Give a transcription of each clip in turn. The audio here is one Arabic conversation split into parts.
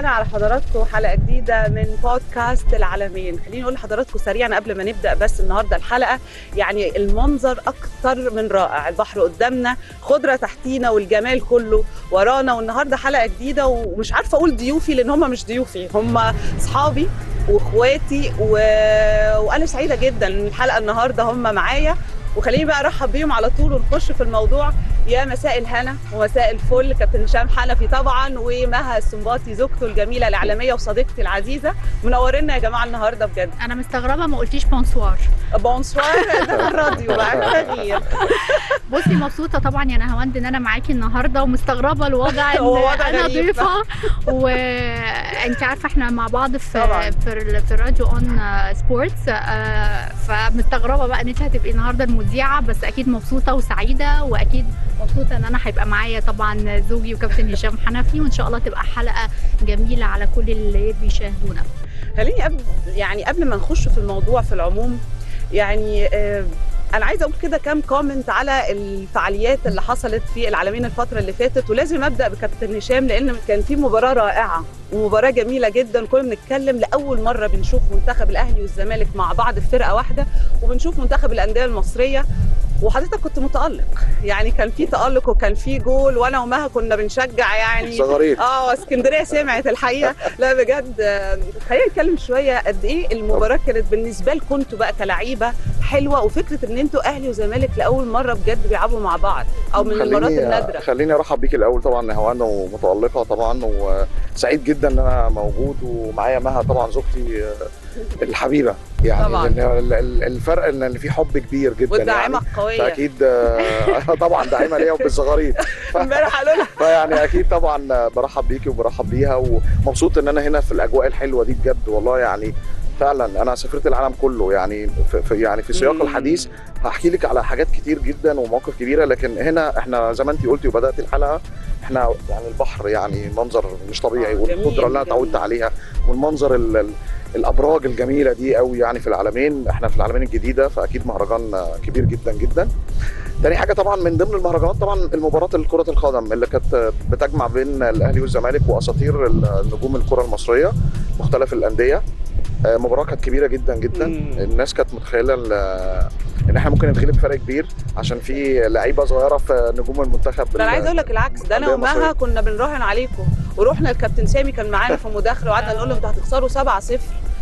الهنا على حضراتكم حلقة جديدة من بودكاست العالمين. خليني أقول لحضراتكم سريعا قبل ما نبدأ بس النهارده الحلقة يعني المنظر أكتر من رائع. البحر قدامنا خضرة تحتينا والجمال كله ورانا. والنهاردة حلقة جديدة ومش عارفة أقول ضيوفي لأن هم مش ضيوفي هم أصحابي وإخواتي و... وأنا سعيدة جدا إن الحلقة النهارده هم معايا. وخليني بقى ارحب بيهم على طول ونخش في الموضوع. يا مساء الهنا ومساء الفل كابتن هشام حنفي طبعا ومها السنباطي زوجته الجميلة الإعلامية وصديقتي العزيزة. منورنا يا جماعة النهارده بجد. أنا مستغربة ما قلتيش بونسوار. بونسوار؟ ده في الراديو بقى تغيير بصي مبسوطة طبعا يا نهاوند إن أنا معاكي النهارده ومستغربة الوضع ان أنا. ضيفة. وانت عارفة إحنا مع بعض طبعاً. في في, ال- في راديو أون سبورتس فمستغربة بقى إن أنت هتبقي النهارده المذيعه بس أكيد مبسوطة وسعيدة وأكيد مبسوطة إن أنا هيبقى معايا طبعا زوجي وكابتن هشام حنفي وإن شاء الله تبقى حلقة جميلة على كل اللي بيشاهدونا. خليني قبل يعني قبل ما نخش في الموضوع في العموم يعني آه، أنا عايزه أقول كده كام كومنت على الفعاليات اللي حصلت في العالمين الفترة اللي فاتت ولازم ابدا بكابتن هشام لأن كان في مباراه رائعه ومباراه جميله جدا. كنا بنتكلم لاول مره بنشوف منتخب الاهلي والزمالك مع بعض في فرقه واحدة وبنشوف منتخب الانديه المصريه وحضرتك كنت متألق. يعني كان في تألق وكان في جول وأنا ومها كنا بنشجع يعني. صغاريط آه اسكندرية سمعت الحقيقة. لا بجد. خلينا نتكلم شوية قد إيه المباراة كانت بالنسبة لكم أنتوا بقى كلعيبه حلوة وفكرة إن أنتوا أهلي وزمالك لأول مرة بجد بيلعبوا مع بعض أو من المرات النادرة. خليني أرحب بيك الأول طبعا هوانا ومتألقة طبعا وسعيد جدا إن أنا موجود ومعايا مها طبعا زوجتي الحبيبة. يعني طبعاً. الفرق ان في حب كبير جدا والداعمة يعني القويه فأكيد آه، طبعا داعمة ليا وبالصغاريط امبارح قالوا لها. فيعني أكيد طبعا برحب بيكي وبرحب بيها ومبسوط إن أنا هنا في الأجواء الحلوة دي بجد والله يعني. فعلا أنا سافرت العالم كله يعني في يعني في سياق. الحديث هحكي لك على حاجات كتير جدا ومواقف كبيرة لكن هنا إحنا زي ما انت قلتي وبدأت الحلقة إحنا يعني البحر يعني منظر مش طبيعي آه، والقدرة اللي أنا اتعودت. عليها والمنظر ال ال الأبراج الجميلة دي قوي يعني في العالمين إحنا في العالمين الجديدة فأكيد مهرجان كبير جدا جدا تاني حاجة طبعا من ضمن المهرجانات طبعا المباراة كره القدم اللي كانت بتجمع بين الأهلي والزمالك وأساطير النجوم الكرة المصرية مختلف الأندية آه، مباراة كانت كبيرة جدا جدا. الناس كانت متخيلة إن إحنا ممكن نتغلب بفرق كبير عشان في لعيبة صغيرة في نجوم المنتخب ده أنا عايزه أقول لك العكس ده أنا ومها. كنا بنراهن عليكم ورحنا الكابتن سامي كان معانا في مداخلة وقعدنا نقول له أنتوا هتخسروا 7-0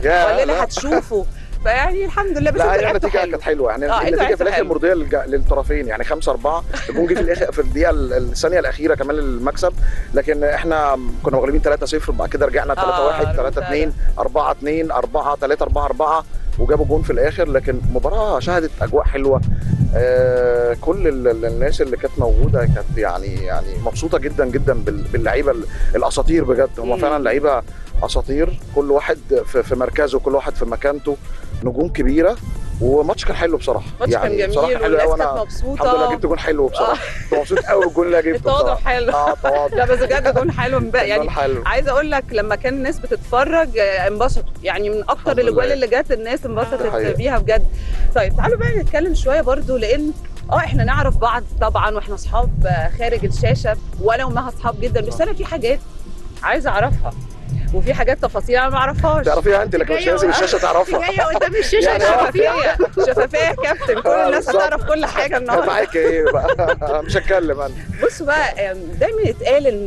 يا والليله لا. هتشوفوا فيعني الحمد لله بس لا النتيجة. كانت حلوة يعني آه، النتيجة في الآخر. مرضية للطرفين يعني 5 4 الجون جه في الآخر في الدقيقة ال- الثانية الأخيرة كمان للمكسب لكن إحنا كنا مغلوبين 3 0 بعد كده رجعنا 3 آه، 1 3 2 ريمونتادا. 4 2 4 3 4 4 وجابوا جون في الآخر لكن مباراة شهدت أجواء حلوة. آه كل ال- ال- الناس اللي كانت موجودة كانت يعني يعني مبسوطة جدا جدا بال- باللعيبة ال- الأساطير بجد. هم. فعلا لعيبة أساطير كل واحد في مركزه كل واحد في مكانته. نجوم كبيرة وماتش كان حلو بصراحة. الماتش كان جميل بصراحة حلو والناس قوي كانت أنا مبسوطة. الحمد لله جبت جون حلو بصراحة. كنت مبسوط قوي بالجون اللي جبته التواضع حلو. آه تواضع لا بس بجد جون حلو. امبارح يعني يعني حلو. عايزة أقول لك لما كان الناس بتتفرج آه، انبسطوا يعني من أكتر الأجوال. اللي جت الناس انبسطت. بيها بجد. طيب تعالوا بقى نتكلم شوية برضو لأن آه إحنا نعرف بعض طبعا وإحنا أصحاب آه، خارج الشاشة وأنا ومها أصحاب جدا. بس أنا في حاجات عايزة أعرفها. وفي حاجات تفاصيل أنا ما أعرفش تعرفيها انت لكن مش لازم الشاشة تعرفها. جاية قدام الشاشة يعني شفافيه شفافية يا كابتن كل آه، الناس. هتعرف كل حاجة النهارده. معاك إيه بقى؟ مش هتكلم أنا. بصوا بقى دايما يتقال إن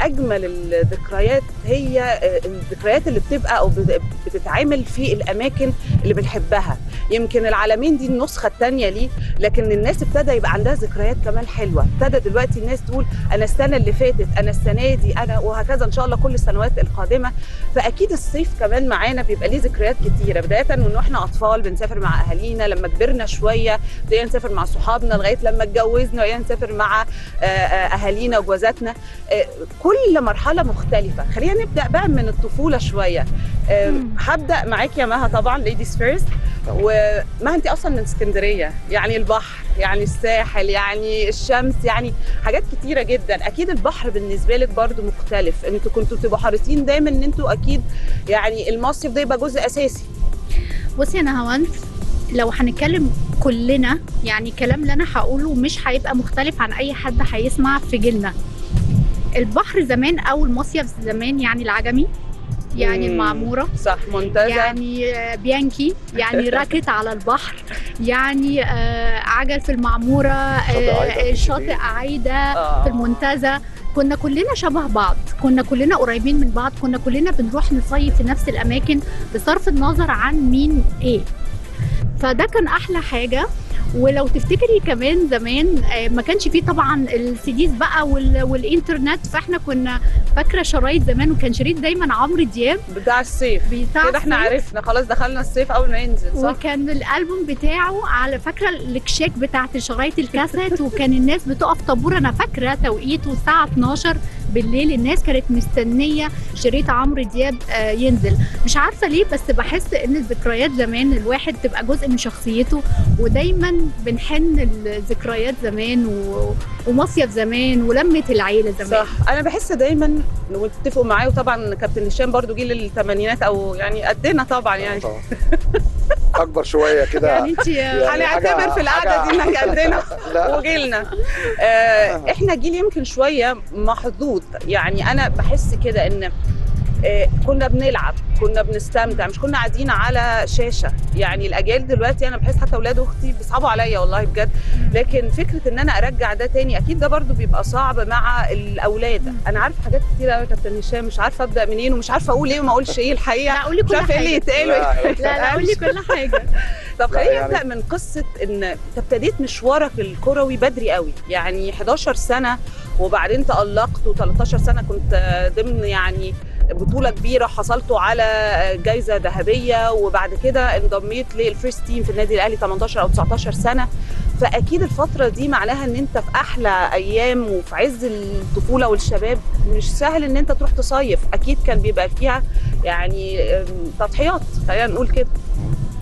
أجمل الذكريات هي آه، الذكريات اللي بتبقى أو بت- بتتعمل في الأماكن اللي بنحبها. يمكن العالمين دي النسخة الثانية ليه لكن الناس ابتدى يبقى عندها ذكريات كمان حلوة. ابتدى دلوقتي الناس تقول أنا السنة اللي فاتت أنا السنة دي أنا وهكذا إن شاء الله كل السنوات القادمة. فأكيد الصيف كمان معانا بيبقى ليه ذكريات كتيرة. بداية من وإحنا أطفال بنسافر مع أهالينا لما كبرنا شوية ابتدينا نسافر مع صحابنا لغاية لما اتجوزنا بقينا نسافر مع آه، آه، أهالينا وجوازاتنا. آه، كل مرحلة مختلفة. خلينا نبدأ بقى من الطفولة شوية. هبدأ معاكي يا مها طبعا ladies first. ومها انت أصلا من اسكندرية. يعني البحر يعني الساحل يعني الشمس يعني حاجات كتيرة جدا. أكيد البحر بالنسبة لك برضو مختلف. أنتوا كنتوا بتبقوا حريصين دايما إن أنتوا أكيد يعني المصيف ده يبقى جزء أساسي. بصي يا نهاوند لو هنتكلم كلنا يعني الكلام اللي أنا هقوله مش هيبقى مختلف عن أي حد هيسمع في جيلنا. البحر زمان أو المصيف زمان يعني العجمي يعني مم. المعموره صح منتزه يعني آه، بيانكي يعني racket على البحر يعني آه، عجل في المعمورة شاطئ عايدة. آه. في المنتزه. كنا كلنا شبه بعض كنا كلنا قريبين من بعض كنا كلنا بنروح نصيف في نفس الأماكن بصرف النظر عن مين إيه. فده كان أحلى حاجة. ولو تفتكري كمان زمان آه، ما كانش فيه طبعا ال CDs بقى وال- والإنترنت فإحنا كنا فاكرة شرايط زمان وكان شريط دايما عمرو دياب. بتاع الصيف. بتاع كده إحنا. عرفنا خلاص دخلنا الصيف أول ما ينزل صح؟ وكان الألبوم بتاعه على فاكره الكشاك بتاعت شرايط الكاسيت وكان الناس بتقف طابور. أنا فاكرة توقيته الساعة 12 بالليل. الناس كانت مستنية شريط عمرو دياب آه، ينزل. مش عارفة ليه بس بحس إن الذكريات زمان الواحد تبقى جزء من شخصيته ودايما بنحن الذكريات زمان و... ومصيف زمان ولمة العيلة زمان. صح. أنا بحس دايما وتتفقوا معايا وطبعا كابتن هشام برضو جيل الثمانينات أو يعني قدنا طبعا يعني. طبعاً. أكبر شوية كده يعني أنت يعني هنعتبر في القعدة دي إنك قدنا. لا. وجيلنا آه إحنا جيل يمكن شوية محظوظ. يعني أنا بحس كده إن آه كنا بنلعب كنا بنستمتع مش كنا قاعدين على شاشة. يعني الأجيال دلوقتي أنا بحس حتى أولاد أختي بيصعبوا عليا والله بجد. لكن فكرة إن أنا أرجع ده تاني أكيد ده برضو بيبقى صعب مع الأولاد. أنا عارفة حاجات كتير قوي يا كابتن هشام مش عارفة أبدأ منين ومش عارفة أقول إيه وما أقولش إيه الحقيقة. لا قولي مش كل عارفه إيه اللي حاجة. يتقال. لا، لا لا قولي كل حاجة. طب خلينا يعني- نبدأ من قصة إن أنت ابتديت مشوارك الكروي بدري قوي. يعني 11 سنة وبعدين تألقت و13 سنة كنت ضمن يعني بطولة كبيرة حصلتوا على جائزه ذهبية وبعد كده انضميت لل first team في النادي الأهلي 18 أو 19 سنة. فأكيد الفترة دي معناها إن أنت في أحلى أيام وفي عز الطفولة والشباب مش سهل إن أنت تروح تصيف. أكيد كان بيبقى فيها يعني تضحيات خلينا نقول كده.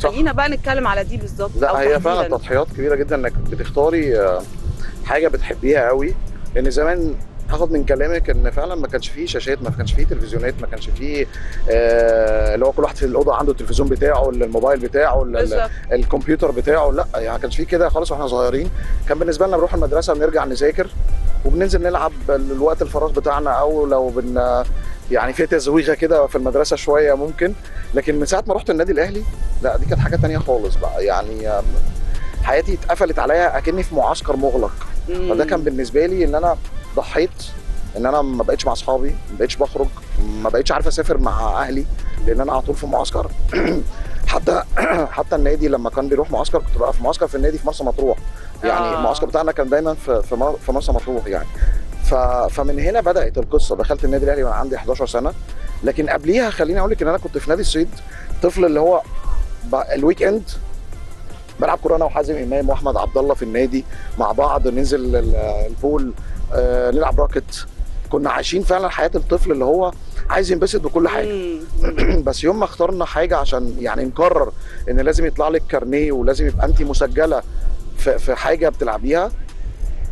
خلينا بقى نتكلم على دي بالظبط لا هي فعلا. تضحيات كبيرة جدا إنك بتختاري آه، حاجة بتحبيها قوي. لأن زمان هاخد من كلامك إن فعلا ما كانش فيه شاشات ما كانش فيه تلفزيونات ما كانش فيه آه اللي هو كل واحد في الأوضة عنده التلفزيون بتاعه ولا الموبايل بتاعه الكمبيوتر بتاعه. لا يعني ما كانش فيه كده خالص وإحنا صغيرين. كان بالنسبة لنا بنروح المدرسة بنرجع نذاكر وبننزل نلعب الوقت الفراغ بتاعنا أو لو بن يعني في تزويغة كده في المدرسة شوية ممكن. لكن من ساعة ما رحت النادي الأهلي لا دي كانت حاجة تانية خالص بقى. يعني حياتي اتقفلت عليا أكني في معسكر مغلق. فده كان بالنسبة لي إن أنا ضحيت إن أنا ما بقتش مع أصحابي ما بقتش بخرج ما بقتش عارف أسافر مع أهلي لأن أنا على طول في معسكر. حتى حتى النادي لما كان بيروح معسكر كنت بقى في معسكر في النادي في مرسى مطروح. يعني آه. المعسكر بتاعنا كان دايما في في مر- في مرسى مطروح يعني. ف... فمن هنا بدأت القصة. دخلت النادي الأهلي وأنا عندي 11 سنة. لكن قبليها خليني أقول لك إن أنا كنت في نادي الصيد طفل اللي هو. ال weekend بلعب كوره أنا وحازم إمام وأحمد عبد الله في النادي مع بعض ننزل ال- ال pool آه نلعب racket كنا عايشين فعلا حياة الطفل اللي هو عايز ينبسط بكل حاجة. بس يوم ما اخترنا حاجة عشان يعني نقرر إن لازم يطلع لك كارنيه ولازم يبقى انت مسجلة في, في حاجة بتلعبيها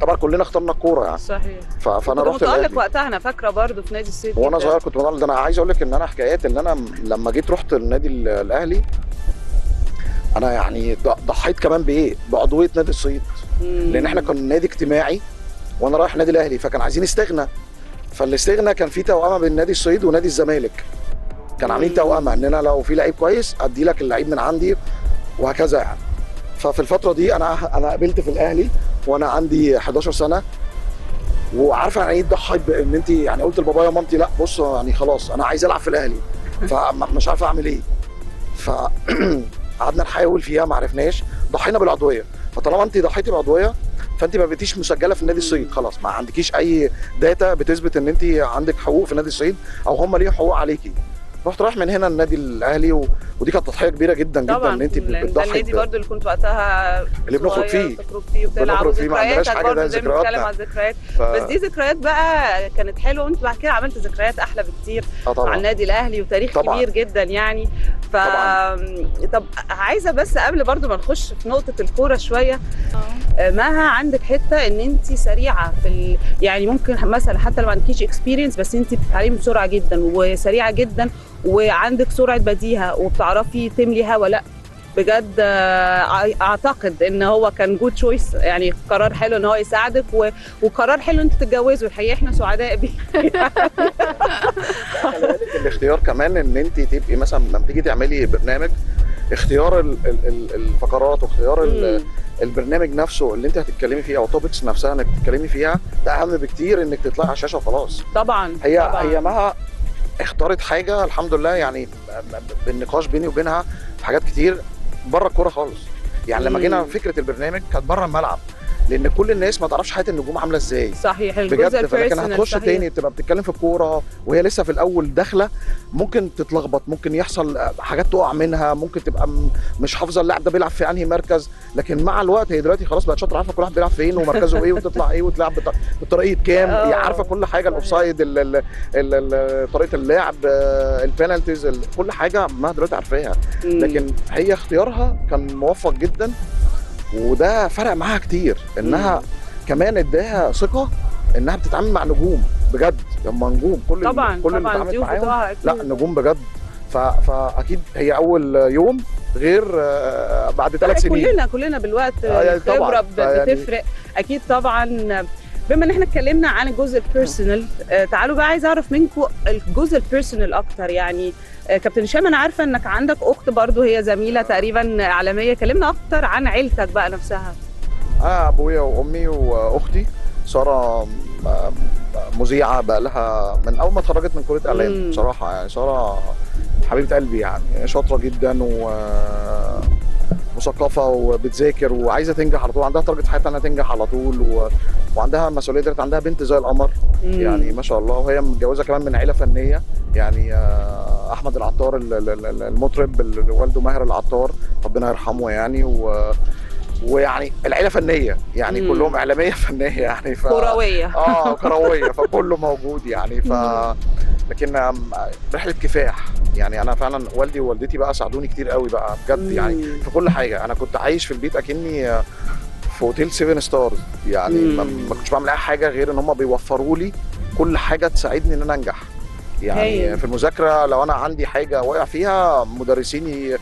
طبعا كلنا اخترنا الكورة يعني صحيح فأنا كنت رحت متألق. وقتها أنا فاكرة برضو في نادي الصيد وأنا. صغير كنت متالق ده أنا عايز أقول لك إن أنا حكايات إن أنا لما جيت رحت النادي ال- الأهلي أنا يعني ضحيت كمان بإيه؟ بعضوية نادي الصيد. لأن إحنا كنا نادي اجتماعي وأنا رايح نادي الأهلي فكان عايزين استغنى فالاستغنى كان في توأمة بين نادي الصيد ونادي الزمالك. كان عاملين. توأمة إن أنا لو في لعيب كويس أدي لك اللعيب من عندي وهكذا يعني. ففي الفترة دي أنا أنا قابلت في الأهلي وأنا عندي 11 سنة. وعارفة يعني إيه تضحي بإن أنت يعني قلت لبابايا ومامتي لأ بص يعني خلاص أنا عايز ألعب في الأهلي. فمش عارف أعمل إيه. فقعدنا نحاول فيها ما عرفناش. ضحينا بالعضوية. فطالما انت ضحيتي بعضويه فانت ما بقيتيش مسجلة في نادي الصيد خلاص. ما عندكيش أي داتا بتثبت إن انت عندك حقوق في نادي الصيد أو هم ليهم حقوق عليكي. رحت رايح من هنا النادي الأهلي و... ودي كانت تضحية كبيرة جدا جدا طبعا. إن انت بتضحي النادي ب- برضو اللي كنت وقتها اللي بنخرج فيه. بتخرج فيه بنخرج فيه، ما عندناش برضو ده. على الذكريات. ف... بس دي ذكريات بقى كانت حلوة وانت بعد كده عملت ذكريات أحلى بكتير آه مع طبعا النادي الأهلي وتاريخ طبعاً. كبير جدا يعني. ف. طب عايزة بس قبل برضو ما نخش في نقطة الكورة شوية آه مها عندك حتة إن أنت سريعة في ال... يعني ممكن مثلا حتى لو ما عندكيش experience بس أنت بتتعلمي بسرعة جدا وسريعة جدا وعندك سرعة بديهة وبتعرفي تملي هوا لأ بجد آه، أعتقد إن هو كان good choice يعني قرار حلو إن هو يساعدك و... وقرار حلو إن أنتوا تتجوزوا الحقيقة إحنا سعداء بيه الاختيار كمان إن أنت تبقي مثلا لما تيجي تعملي برنامج اختيار ال- ال- ال- الفقرات واختيار. البرنامج نفسه اللي أنت هتتكلمي فيه أو توبكس نفسها إنك تتكلمي فيها ده أهم بكتير إنك تطلعي على الشاشة وخلاص طبعا هي طبعا. هي مها اختارت حاجة الحمد لله يعني بالنقاش بيني وبينها في حاجات كتير بره الكوره خالص يعني لما. جينا فكرة البرنامج كانت بره الملعب لأن كل الناس ما تعرفش حياة النجوم عاملة إزاي صحيح الجزء بجد فلكن ال personal هتخش صحيح. تاني تبقى بتتكلم في الكورة وهي لسه في الأول داخلة ممكن تتلخبط ممكن يحصل حاجات تقع منها ممكن تبقى مش حافظة اللاعب ده بيلعب في أنهي مركز لكن مع الوقت هي دلوقتي خلاص بقت شاطرة عارفة كل واحد بيلعب فين ومركزه إيه وتطلع إيه وتلعب بط- بطريقة كام آه. عارفة كل حاجة ال offside ال- ال- ال- ال- طريقة اللعب آه، ال penalties ال- كل حاجة ما دلوقتي عارفاها. لكن هي اختيارها كان موفق جدا وده فرق معاها كتير إنها مم. كمان إداها ثقة إنها بتتعامل مع نجوم بجد هم نجوم كل طبعا كل اللي طبعا الضيوف معاهم لا. نجوم بجد. فأكيد هي أول يوم غير آه، بعد ثلاث لا، سنين كلنا كلنا بالوقت آه، يعني. الخبرة بتفرق أكيد طبعا بما إن إحنا اتكلمنا عن الجزء ال personal آه، تعالوا بقى عايزه أعرف منكم الجزء ال personal أكتر يعني كابتن هشام أنا عارفة إنك عندك أخت برضو هي زميلة تقريبا عالمية. كلمنا أكتر عن عيلتك بقى نفسها. أنا أبويا وأمي وأختي. سارة مذيعة بقى لها من أول ما اتخرجت من كلية إعلام. بصراحة. يعني سارة حبيبة قلبي يعني. شاطرة جدا و مثقفة وبتذاكر وعايزة تنجح على طول. عندها تارجت حياتها إنها تنجح على طول و... وعندها مسؤولية دلوقتي عندها بنت زي القمر. يعني ما شاء الله. وهي متجوزة كمان من عيلة فنية. يعني آه، أحمد العطار ال- ال- ال- المطرب اللي والده ماهر العطار ربنا يرحمه يعني و ويعني العيلة فنية يعني مم. كلهم إعلامية فنية يعني ف كروية آه كروية فكله موجود يعني ف. لكن رحلة كفاح يعني أنا فعلا والدي ووالدتي بقى ساعدوني كتير قوي بقى بجد يعني. في كل حاجة أنا كنت عايش في البيت أكني آه، في أوتيل 7 ستارز يعني. ما كنتش بعمل أي حاجة غير إن هم بيوفروا لي كل حاجة تساعدني إن أنا أنجح يعني. في المذاكرة لو أنا عندي حاجة واقع فيها مدرسين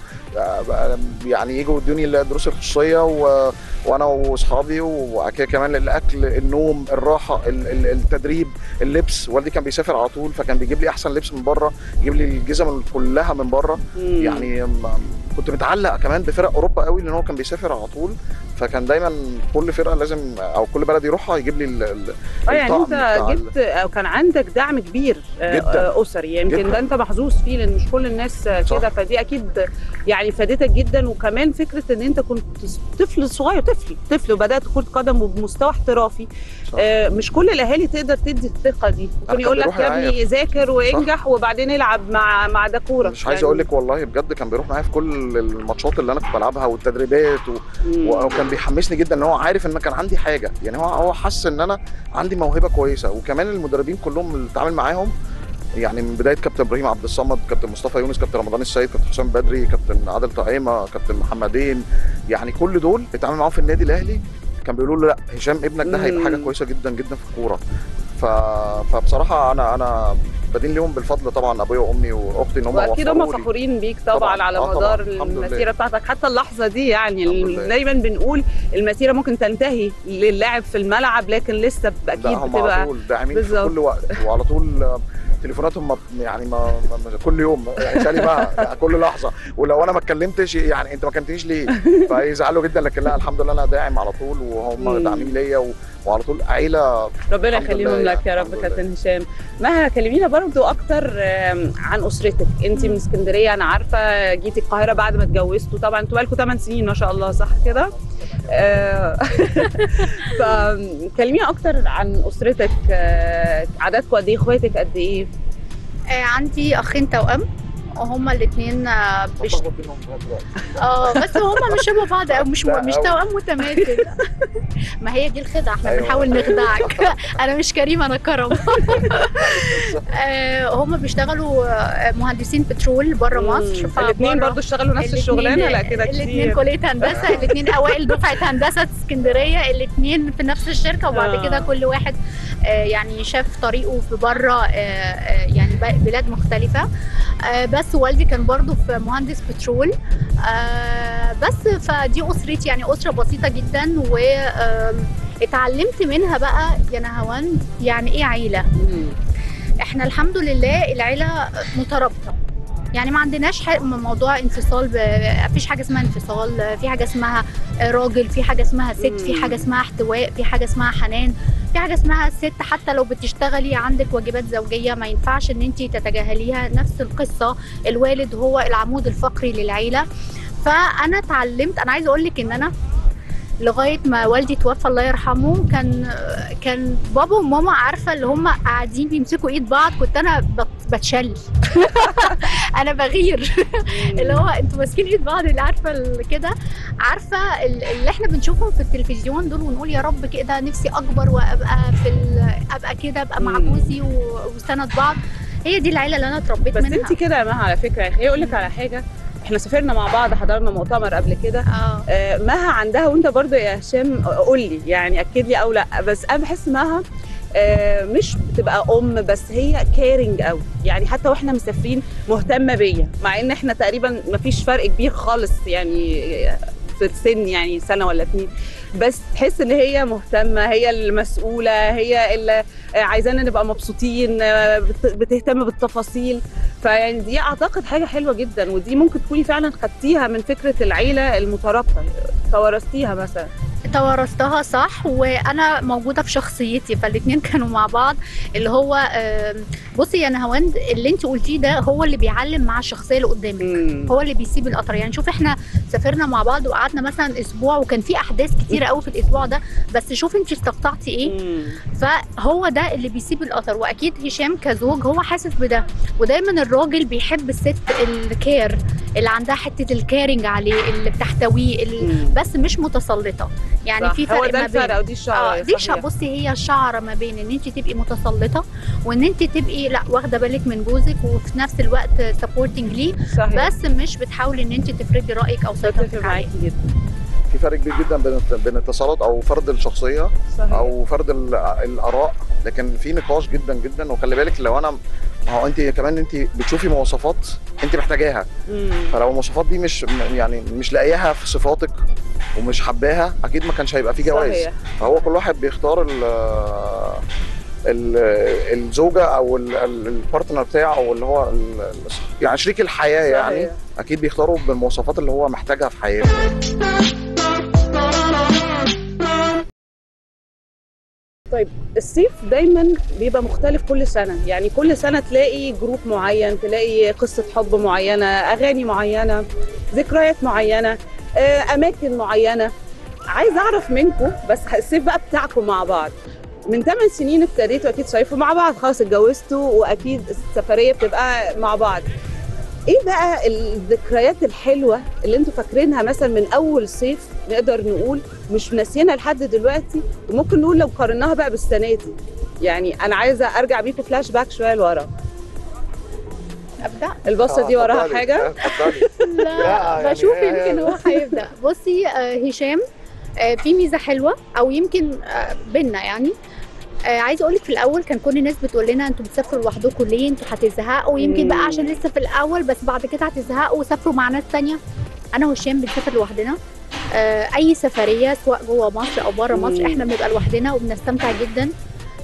يعني يجوا يدوني الدروس الخصوصية و... وأنا وأصحابي وبعد كده كمان الأكل النوم الراحة ال- ال- التدريب اللبس والدي كان بيسافر على طول فكان بيجيب لي أحسن لبس من بره يجيب لي الجزم كلها من بره. يعني كنت متعلق كمان بفرق أوروبا قوي لأن هو كان بيسافر على طول فكان دايما كل فرقة لازم أو كل بلد يروحها يجيب لي ال- ال- آه يعني أنت جبت أو كان عندك دعم كبير آه، جداً. آه، اسري يمكن جداً. ده أنت محظوظ فيه لأن مش كل الناس آه، صح. كده فدي أكيد يعني فادتك جدا وكمان فكرة إن أنت كنت طفل صغير طفل طفل وبدأت كره قدم وبمستوى احترافي صح. آه، مش كل الأهالي تقدر تدي الثقة دي ممكن يقول لك يا ابني ذاكر وانجح وبعدين العب مع مع ده كورة مش عايز أقول لك والله بجد كان بيروح معايا في كل الماتشات اللي أنا كنت بلعبها والتدريبات و... وكان بيحمسني جدا إن هو عارف إن كان عندي حاجة. يعني هو هو حس إن أنا عندي موهبة كويسة. وكمان المدربين كلهم اللي اتعامل معاهم يعني من بداية كابتن إبراهيم عبد الصمد كابتن مصطفى يونس كابتن رمضان السيد كابتن حسام بدري كابتن عادل طعيمه كابتن محمدين يعني كل دول اتعامل معاهم في النادي الأهلي كان بيقولوا له لا هشام ابنك ده هيبقى حاجة. كويسة جدا جدا في الكورة. ف... فبصراحة أنا أنا بدين لهم بالفضل طبعا أبويا وأمي وأختي إن هم وأكيد هم. فخورين بيك طبعا, طبعاً. على آه طبعاً. مدار لله. المسيرة بتاعتك حتى اللحظة دي يعني. دايما بنقول المسيرة ممكن تنتهي للاعب في الملعب لكن لسه أكيد هم على بتبقى طول داعمين في. كل وقت وعلى طول تليفوناتهم ما- يعني ما ما- كل يوم يعني اسالي بقى يعني كل لحظة ولو أنا ما اتكلمتش يعني أنت ما كلمتنيش ليه فيزعلوا جدا لكن لا الحمد لله أنا داعم على طول وهم. داعمين ليا وعلى طول عيلة. ربنا يخليهم لك يا يعني، رب. كابتن هشام. مها كلمينا برضو أكتر عن أسرتك. انت من اسكندرية أنا عارفة جيتي القاهرة بعد ما اتجوزتوا. طبعا أنتوا بقالكم 8 سنين ما شاء الله صح كده؟ آه، فكلمينا أكتر عن أسرتك. آه، عددكم قد إيه؟ إخواتك قد إيه؟ آه، عندي أخين توأم. وهما الاثنين بيشت... لغاية دلوقتي. آه بس هما مش شبه بعض أو مش مش. توأم متماثل ما هي دي الخدعة إحنا أيوة. بنحاول نخدعك أنا مش كريم أنا كرم آه، هما بيشتغلوا آه، مهندسين بترول بره مصر الاثنين برضو اشتغلوا نفس الشغلانة لا كده الاثنين كتير كلية هندسة الاثنين أوائل دفعة هندسة اسكندرية الاثنين في نفس الشركة وبعد آه. كده كل واحد آه، يعني شاف طريقه في بره آه، آه، يعني بلاد مختلفة آه، بس بس والدي كان برضو في مهندس بترول. آه بس فدي أسرتي يعني أسرة بسيطة جدا واتعلمت منها بقى يا نهاوند يعني إيه عيلة. إحنا الحمد لله العيلة مترابطة. يعني ما عندناش ح- موضوع انفصال ب- مفيش حاجة اسمها انفصال في حاجة اسمها راجل في حاجة اسمها ست في. حاجة اسمها احتواء في حاجة اسمها حنان في حاجة اسمها ست. حتى لو بتشتغلي عندك واجبات زوجية ما ينفعش إن انت تتجاهليها. نفس القصة الوالد هو العمود الفقري للعيلة. فأنا اتعلمت أنا عايزة أقول لك إن أنا لغاية ما والدي توفى الله يرحمه كان كان بابا وماما عارفة اللي هم قاعدين بيمسكوا إيد بعض. كنت أنا بت- بتشل. أنا بغير. اللي هو أنتوا ماسكين ايد بعض اللي عارفة كده. عارفة ال- اللي إحنا بنشوفهم في التلفزيون دول ونقول يا رب كده نفسي أكبر وأبقى في أبقى كده أبقى مع. جوزي وسند بعض. هي دي العيلة اللي أنا اتربيت بس منها. انت كده يا مها على فكرة. يعني خليني أقول لك على حاجة. إحنا سافرنا مع بعض حضرنا مؤتمر قبل كده. آه. آه، مها عندها وأنت برضو يا هشام قول لي يعني أكد لي أو لأ. بس أنا بحس مها آه، مش بتبقى أم بس هي caring قوي يعني حتى وإحنا مسافرين مهتمة بيا مع إن إحنا تقريبا ما فيش فرق كبير خالص يعني في السن يعني سنة ولا اتنين. بس تحس إن هي مهتمة هي المسؤولة هي اللي آه، عايزانا نبقى مبسوطين آه، بت- بتهتم بالتفاصيل. فيعني دي أعتقد حاجة حلوة جدا ودي ممكن تكوني فعلا خدتيها من فكرة العيلة المترابطة توارثتيها مثلا. توارثتها صح؟ وأنا موجودة في شخصيتي فالاثنين كانوا مع بعض. اللي هو بصي يا نهاوند اللي انت قلتيه ده هو اللي بيعلم مع الشخصية اللي قدامك. هو اللي بيسيب الأثر. يعني شوف إحنا سافرنا مع بعض وقعدنا مثلا أسبوع وكان في أحداث كتيرة قوي في الأسبوع ده بس شوف انت استقطعتي إيه. مم. فهو ده اللي بيسيب الأثر. وأكيد هشام كزوج هو حاسس بده. ودايما الراجل بيحب الست ال care اللي عندها حتة ال caring عليه اللي بتحتويه اللي. بس مش متسلطة. يعني صح. في هو فرق ده ما بين الفرق ودي الشعر آه دي شع... بصي هي شعره ما بين إن أنت تبقي متسلطة وإن أنت تبقي لأ واخدة بالك من جوزك وفي نفس الوقت سبورتنج ليه. صحيح. بس مش بتحاولي إن أنت تفرضي رأيك أو سيطرتك عليه. معاكي جدا. في فرق كبير جدا بين بين التسلط أو فرض الشخصية صحيح. أو فرض ال- الآراء. لكن في نقاش جدا جدا. وخلي بالك لو أنا ما هو انت كمان انت بتشوفي مواصفات انت محتاجاها. فلو المواصفات دي مش يعني مش لاقياها في صفاتك ومش حباها أكيد ما كانش هيبقى في جواز فهو كل واحد بيختار ال ال- الزوجة أو ال- ال- ال partner بتاعه أو اللي هو يعني شريك الحياة يعني. أكيد بيختاروا بالمواصفات اللي هو محتاجها في حياته الصيف دايما بيبقى مختلف كل سنة. يعني كل سنة تلاقي group معين تلاقي قصة حب معينة أغاني معينة ذكريات معينة آه، أماكن معينة. عايز أعرف منكم بس الصيف بقى بتاعكم مع بعض. من 8 سنين ابتديتوا أكيد صيفوا مع بعض خلاص اتجوزتوا وأكيد السفرية بتبقى مع بعض. إيه بقى الذكريات الحلوة اللي أنتوا فاكرينها مثلا من أول صيف نقدر نقول مش ناسيينها لحد دلوقتي؟ وممكن نقول لو قارناها بقى بالسنة دي. يعني أنا عايزة أرجع بيكم فلاش باك شوية لورا. أبدأ؟ البصه دي آه، وراها. حاجة؟ اتفضلي. لا يعني بشوف هي- يمكن هو هيبدأ. بصي آه، هشام آه، في ميزة حلوة أو يمكن آه، بينا يعني. آه، عايزة أقول لك في الأول كان كل الناس بتقول لنا أنتوا بتسافروا لوحدكم ليه؟ أنتوا هتزهقوا؟ يمكن بقى. عشان لسه في الأول بس بعد كده هتزهقوا وسافروا مع ناس تانية. أنا وهشام بنسافر لوحدنا. آه، أي سفرية سواء جوه مصر أو بره مصر. إحنا بنبقى لوحدنا وبنستمتع جدا.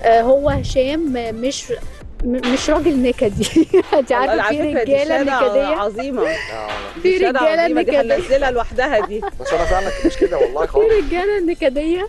آه، هو هشام مش مش راجل نكدي. انت عارفة على في فكرة دي رجالة نكدية؟ عظيمة. آه، في دي نكدية. هننزلها لوحدها دي. بس أنا فعلا مش كده والله في خالص. رجالة نكدية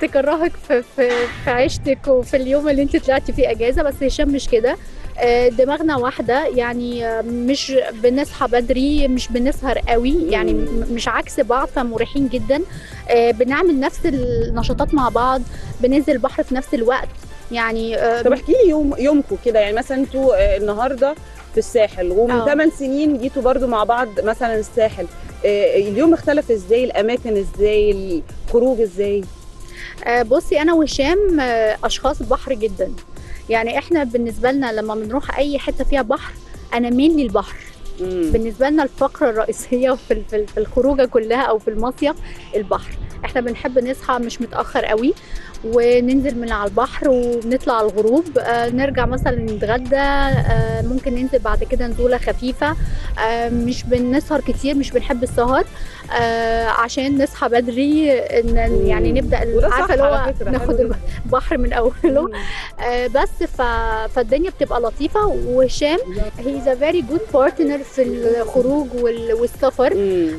تكرهك في في في عيشتك وفي اليوم اللي انت طلعتي فيه أجازة بس هشام مش كده. آه، دماغنا واحدة يعني آه، مش بنصحى بدري مش بنسهر قوي يعني مش عكس بعض فمريحين جدا. آه، بنعمل نفس النشاطات مع بعض بننزل البحر في نفس الوقت. يعني طب احكي لي يوم يومكم كده. يعني مثلا أنتوا آه، النهارده في الساحل ومن آه. 8 سنين جيتوا برضو مع بعض مثلا الساحل. آه، اليوم اختلف إزاي؟ الأماكن إزاي؟ الخروج إزاي؟ بصي أنا وهشام أشخاص بحر جدا. يعني إحنا بالنسبة لنا لما بنروح أي حتة فيها بحر أنا مين للبحر. بالنسبة لنا الفقرة الرئيسية في في الخروجة كلها أو في المصيف البحر. إحنا بنحب نصحى مش متأخر قوي وننزل من على البحر ونطلع على الغروب. آه، نرجع مثلا نتغدى آه، ممكن ننزل بعد كده نزولة خفيفة. آه، مش بنسهر كتير مش بنحب السهر. آه، عشان نصحى بدري إن يعني نبدأ عارفة اللي هو ناخد. البحر من أوله. آه، بس ف... فالدنيا بتبقى لطيفة وهشام he is very good partner في الخروج وال... والسفر.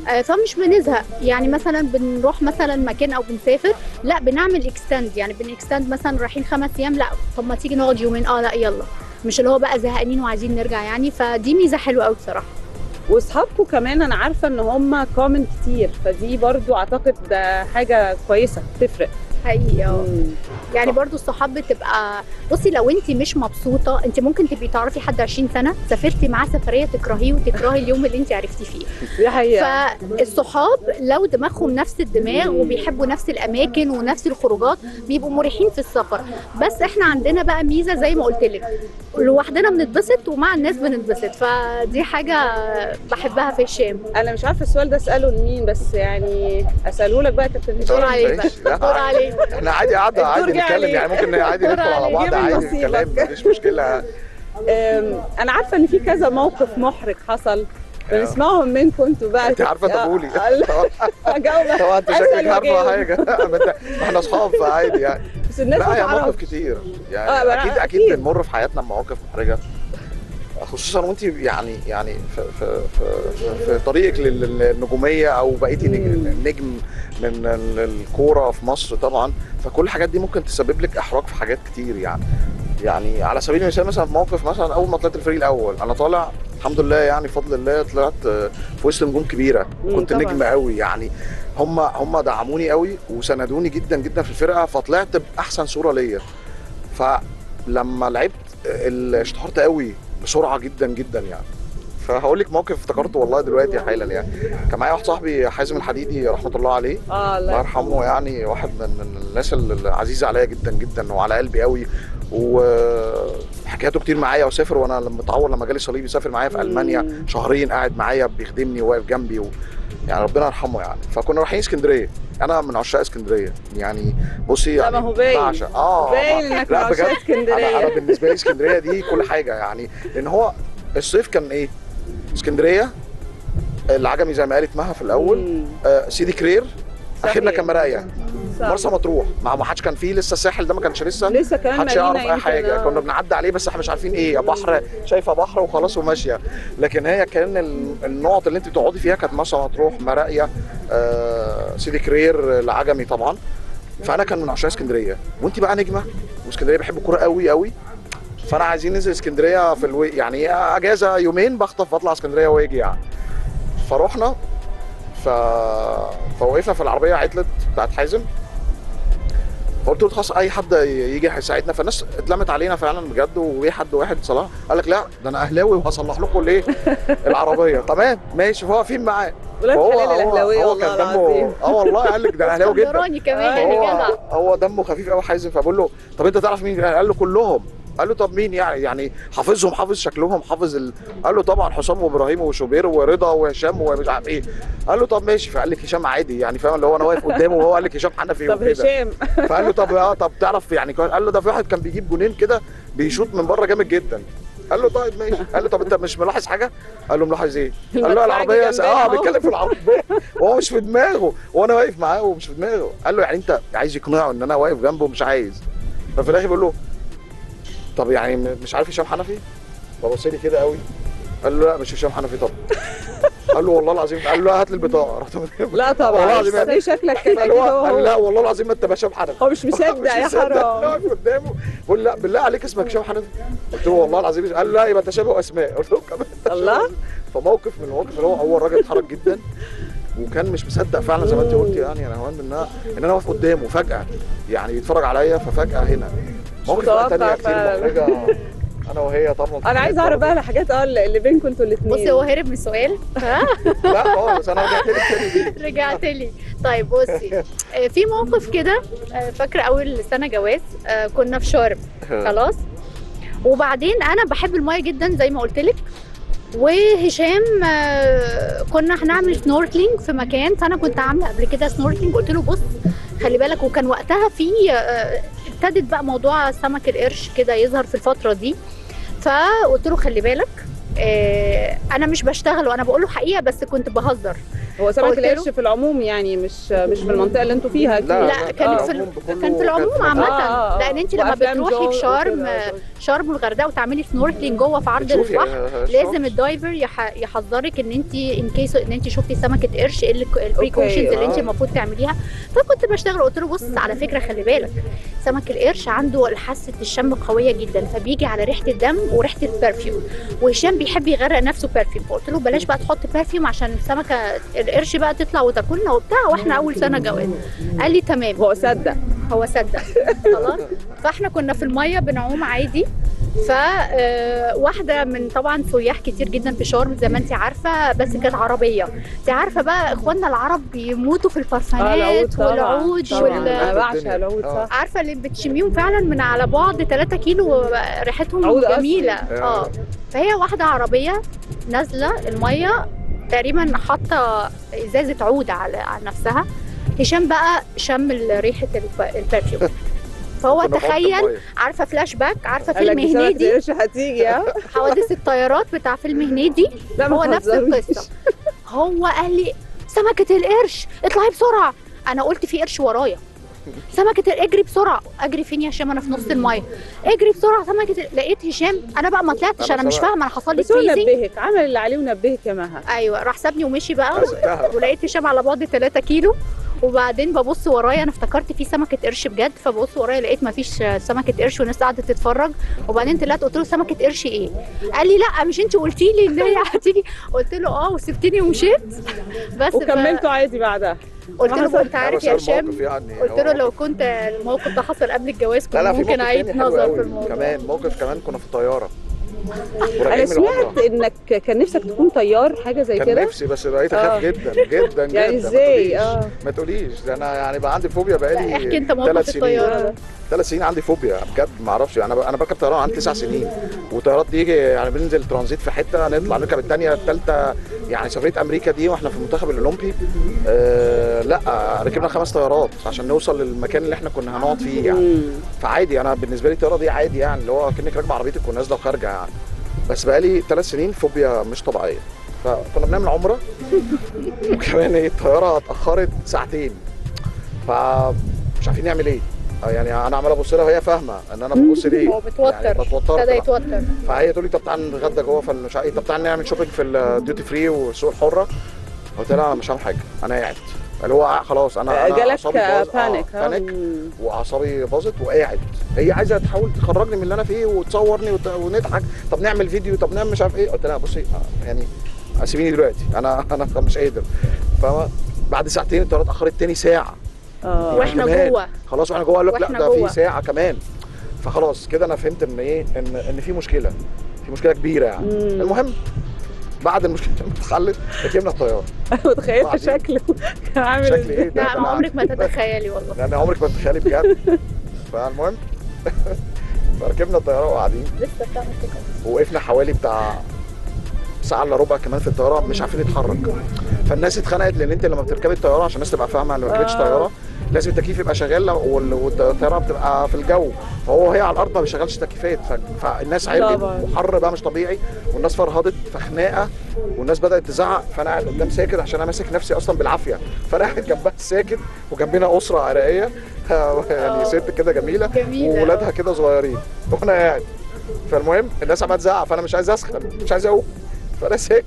آه، فمش بنزهق. يعني مثلا بنروح مثلا مكان أو بنسافر لا بنعمل extend يعني بن extend مثلا رايحين خمس أيام لا طب ما تيجي نقعد يومين؟ آه لا يلا. مش اللي هو بقى زهقانين وعايزين نرجع يعني. فدي ميزة حلوة قوي بصراحة. وأصحابكم كمان أنا عارفة إن هم common كتير فدي برضو أعتقد حاجة كويسة تفرق. حقيقي آه. مم. يعني برضو الصحاب بتبقى بصي لو انت مش مبسوطة انت ممكن تبقي تعرفي حد 20 سنة سافرتي معاه سفرية تكرهيه وتكرهي اليوم اللي انت عرفتي فيه. دي حقيقة. فالصحاب لو دماغهم نفس الدماغ وبيحبوا نفس الأماكن ونفس الخروجات بيبقوا مريحين في السفر. بس إحنا عندنا بقى ميزة زي ما قلت لك لوحدنا بنتبسط ومع الناس بنتبسط. فدي حاجة بحبها في هشام. أنا مش عارفة السؤال ده أسأله لمين بس يعني اساله لك بقى كابتن دور هشام عليك بقى دور عليك إحنا عادي قاعدة عادي نتكلم. يعني ممكن عادي ندخل على. بعض عادي. الكلام مفيش مشكلة أنا عارفة إن في كذا موقف محرج حصل بنسمعهم منكم أنتوا بقى أنت عارفة آه، تقولي آه، اجاوب طبعا أنت شكلك عارفة. حاجة ما إحنا أصحاب فعادي يعني بس الناس لا هي مواقف كتير آه، يعني بقى- أكيد أكيد أكيد. بنمر في حياتنا بمواقف محرجة خصوصا وأنت يعني يعني في في في, في طريقك لل- للنجومية أو بقيتي. نجم من ال- الكورة في مصر طبعا فكل الحاجات دي ممكن تسبب لك إحراج في حاجات كتير يعني. يعني على سبيل المثال مثلا في موقف مثلا أول ما طلعت الفريق الأول أنا طالع الحمد لله يعني بفضل الله طلعت آه، في وسط نجوم كبيرة. كنت طبعاً. نجم قوي يعني. هم هم دعموني قوي وساندوني جدا جدا في الفرقة فطلعت بأحسن صورة ليا. فلما لعبت ال- اشتهرت قوي بسرعة جدا جدا يعني. فهقول لك موقف افتكرته والله دلوقتي حالا يعني. كان معايا واحد صاحبي حازم الحديدي رحمة الله عليه. آه الله يرحمه. يعني واحد من الناس العزيزه عليا جدا جدا وعلى قلبي قوي. وحكاياته كتير معايا وسافر وأنا لما اتعور لما جالي صليبي سافر معايا في ألمانيا. شهرين قاعد معايا بيخدمني وواقف جنبي و... يعني ربنا يرحمه يعني. فكنا رايحين اسكندرية. أنا من عشاق اسكندرية. يعني بصي يعني ما هو باين. بعشق. آه باين إنك لا من بجد. عشاق اسكندرية. أنا بالنسبة لي اسكندرية دي كل حاجة يعني. لأن هو الصيف كان إيه؟ اسكندرية العجمي زي ما قالت مها في الأول. آه سيدي كرير اخرنا. كان مرايه صح. مرسى مطروح. ما ما حدش كان فيه لسه الساحل ده ما كانش لسه. لسه كمان محدش مدينه يعرف أي حاجة. آه. كنا بنعدي عليه بس إحنا مش عارفين إيه. بحر شايفة بحر وخلاص وماشية. لكن هي كان ال- النقط اللي أنت بتقعدي فيها كانت مرسى مطروح مراقيه آه سيدي كرير العجمي طبعا. فأنا كان من عشاق اسكندرية. وأنت بقى نجمة واسكندرية بحب الكورة قوي قوي. فانا عايزين ننزل اسكندرية في الوي يعني أجازة يومين بخطف واطلع اسكندرية وأجي يعني. فروحنا ف... فوقفنا في العربية عطلت بتاعت حازم. فقلت له خلاص أي حد يجي هيساعدنا. فالناس اتلمت علينا فعلا بجد وجه حد واحد صلاح. قال لك لا ده أنا أهلاوي وهصلح لكم الايه العربية. تمام ماشي. معاه ولاد فهو- حلال هو- الأهلاوية هو كان دمه آه والله قال لك ده أنا أهلاوي جدا. كمان يعني هو جدع. هو دمه خفيف قوي حازم. فبقول له طب أنت تعرف مين؟ قال له كلهم. قال له طب مين يعني؟ يعني حافظهم حافظ شكلهم حافظ ال... قال له طبعا حسام وابراهيم وشوبير ورضا وهشام ومش عارف إيه. قال له طب ماشي فقال لك هشام عادي يعني فاهم؟ اللي هو أنا واقف قدامه وهو قال لك هشام حنفي طب هشام. فقال له طب آه طب تعرف يعني قال له ده في واحد كان بيجيب جونين كده بيشوط من بره جامد جدا. قال له طيب ماشي. قال له طب انت مش ملاحظ حاجة؟ قال له ملاحظ إيه؟ قال له العربيه آه. بيتكلم في العربية. وهو مش في دماغه. وأنا واقف معاه ومش في دماغه. قال له يعني أنت عايز يقنعه إن أنا واقف جنبه ومش عايز. ففي الآخر بيقول له طب يعني مش عارف هشام حنفي؟ فبص لي كده قوي. قال له لا مش هشام حنفي طب. قال له والله العظيم قال له هات لي البطاقة. رحت لا والله طبعا العظيم ليه شكلك كان قال له هو هو لا والله العظيم ما انت هشام حنفي. هو مش مصدق يا. حرام. قدامه. بقول لا بالله عليك اسمك هشام حنفي. قلت له والله العظيم قال لا يبقى انت شبه أسماء. قلت له كمان الله. فموقف من المواقف اللي هو هو الراجل اتحرك جدا وكان مش مصدق فعلا زي ما انت قلت يعني أنا هوان منها إن أنا واقف قدامه فجأة يعني بيتفرج عليا ففجأة هنا. مواقف تانية كتير فعلا. محرجة. أنا وهي طبعا أنا عايزة أعرف بقى الحاجات آه اللي بينكم أنتوا الاثنين بصي هو هرب من السؤال. ها؟ لا خالص أنا رجعت لك تاني رجعت لي. طيب بصي. آه، في موقف كده آه، فاكرة أول سنة جواز آه، كنا في شرم. خلاص؟ وبعدين أنا بحب المايه جدا زي ما قلت لك. وهشام كنا هنعمل snorkeling في مكان. فأنا كنت عاملة قبل كده snorkeling قلت له بص خلي بالك. وكان وقتها في ابتدت بقى موضوع سمك القرش كده يظهر في الفترة دي. فقلت له خلي بالك آه، أنا مش بشتغل وأنا بقول له حقيقة بس كنت بهزر. هو سمك القرش في العموم يعني مش مش في المنطقة اللي أنتوا فيها أكيد. لا، كان آه. في ال- كان في العموم عامة. آه، آه، لأن أنت لما بتروحي في شرم،. شرم والغردقة وتعملي snorkeling جوه في عرض البحر لازم. ال diver يح- يحذرك إن انت in case إن انت شفتي سمكة قرش إيه ال precautions اللي انت آه. المفروض تعمليها فكنت بشتغل قلت له بص على فكرة خلي بالك سمك القرش عنده حاسه الشم قوية جدا فبيجي على ريحة الدم وريحة ال perfume وهشام بيحب يغرق نفسه perfume فقلت له بلاش بقى تحط perfume عشان السمكة القرش بقى تطلع وتاكلنا وبتاع وإحنا أول سنة جواز قال لي تمام. هو صدق. هو صدق. خلاص. فاحنا كنا في المية بنعوم عادي. ف آه، واحدة من طبعا سياح كتير جدا في شرم زي ما انت عارفة بس كانت عربية. انت عارفة بقى إخواننا العرب بيموتوا في العود طبعا. والعود طبعا. وال أنا بعشق. العود آه. صح عارفة اللي بتشميهم فعلا من على بعد 3 كيلو ريحتهم. جميلة. آه. آه. فهي واحدة عربية نازلة المية تقريبا حاطة إزازة عود على على نفسها. هشام بقى شم ريحة الب- ال perfume. فهو تخيل. عارفة فلاش باك عارفة فيلم هنيدي؟ هتيجي حوادث الطيارات بتاع فيلم هنيدي. هو نفس. القصة. هو قال لي سمكة القرش اطلعي بسرعة. أنا قلت في قرش ورايا. سمكة ال- اجري بسرعة. اجري فين يا هشام؟ أنا في نص المية. اجري بسرعة. سمكة ال- لقيت هشام. أنا بقى ما طلعتش. أنا أنا مش سمك. فاهمة أنا حصل لي بس هو نبهك. عمل اللي عليه ونبهك يا مها. أيوه. راح سابني ومشي بقى. ولقيت هشام على بعد 3 كيلو. وبعدين ببص ورايا. أنا افتكرت في سمكة قرش بجد. فببص ورايا لقيت ما فيش سمكة قرش والناس قاعدة تتفرج. وبعدين طلعت قلت له سمكة قرش إيه؟ قال لي لا مش أنت قلتي لي إن هي هتيجي. قلت له آه. وسبتني ومشيت. بس ف- وكملتوا عادي بعدها. قلت له أنت عارف يا هشام يعني قلت له لو كنت الموقف ده حصل قبل الجواز كنت ممكن أعيد نظر. في الموضوع كمان موقف كمان كنا في الطياره أنا سمعت. إنك كان نفسك تكون طيار حاجة زي كان كده نفسي بس بقيت اخاف آه. جدا جدا جدا يعني إزاي. آه ما تقوليش ده أنا يعني بقى عندي فوبيا بقالي احكي أنت موقف. الطيارة ده ثلاث سنين عندي فوبيا بجد ما أعرفش. أنا. أنا بركب طيران عندي تسع سنين والطيارات دي يعني بننزل ترانزيت في حتة نطلع نركب الثانية الثالثه يعني سفرية أمريكا دي وإحنا في المنتخب الأولمبي آه لأ ركبنا خمس طيارات عشان نوصل للمكان اللي إحنا كنا هنقعد فيه يعني. فعادي أنا بالنسبة لي الطيارة دي عادي يعني اللي هو كأنك راكبه عربيتك ونازله وخارجه يعني. بس بقالي ثلاث سنين فوبيا مش طبيعية. فكنا بنعمل عمرة وكمان إيه الطيارة اتأخرت ساعتين. فمش عارفين نعمل إيه. يعني أنا عمال أبص لها وهي فاهمة إن أنا ببص ليه هو متوتر. يعني بتوترت ابتدى. يتوتر. فهي تقول لي طب تعالى نتغدى جوه في مش عارف إيه طب تعالى نعمل shopping في ال duty free والسوق الحرة. قلت لها أنا مش هعمل حاجة. أنا قاعد. اللي هو خلاص أنا جالك باظ- آه، panic؟ panic. وأعصابي باظت وقاعد. هي عايزة تحاول تخرجني من اللي أنا فيه وتصورني وت... ونضحك. طب نعمل فيديو طب نعمل مش عارف إيه. قلت لها بصي آه، يعني سيبيني دلوقتي. أنا أنا مش قادر. فاهمة؟ بعد ساعتين الطياره اتاخرت تاني ساعة. آه وإحنا. جوه. خلاص وإحنا جوه. قال لك لا ده. في ساعة كمان. فخلاص كده أنا فهمت إن إيه إن إن في مشكلة. في مشكلة كبيرة يعني. مم. المهم بعد المشكلة ما اتحلت ركبنا الطيارة. متخيله. شكله. كان عامل شكل إيه؟ ده عمرك ما تتخيلي والله. لأن عمرك ما تتخيلي بجد. فالمهم فركبنا الطيارة وقاعدين. لسه ووقفنا حوالي بتاع ساعة إلا ربع كمان في الطيارة مش عارفين نتحرك. فالناس اتخنقت لأن أنت لما بتركبي الطيارة عشان الناس تبقى فاهمة ان ما ركبتش آه. لازم التكييف يبقى شغال وال- والطيارة بتبقى في الجو. فهو هي على الأرض ما بيشغلش تكييفات. فالناس عرقت. طبعاً. وحر بقى مش طبيعي. والناس فرهضت في خناقة. والناس بدأت تزعق. فأنا قاعد قدام ساكت عشان أنا ماسك نفسي أصلا بالعافية. فأنا قاعد جنبها ساكت وجنبنا أسرة عراقية. يعني ست كده جميلة جميلة. وولادها كده صغيرين. وأنا قاعد. فالمهم الناس عمالة تزعق. فأنا مش عايز أسخن. مش عايز أقوم. فأنا ساكت.